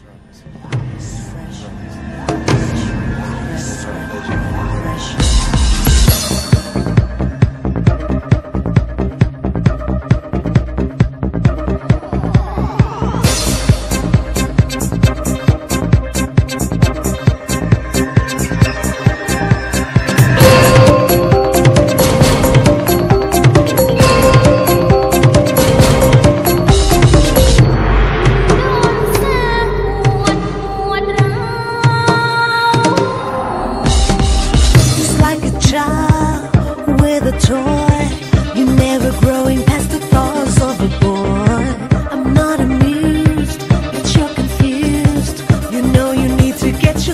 Just toy. You're never growing past the thoughts of a boy. I'm not amused, you're confused. You know you need to get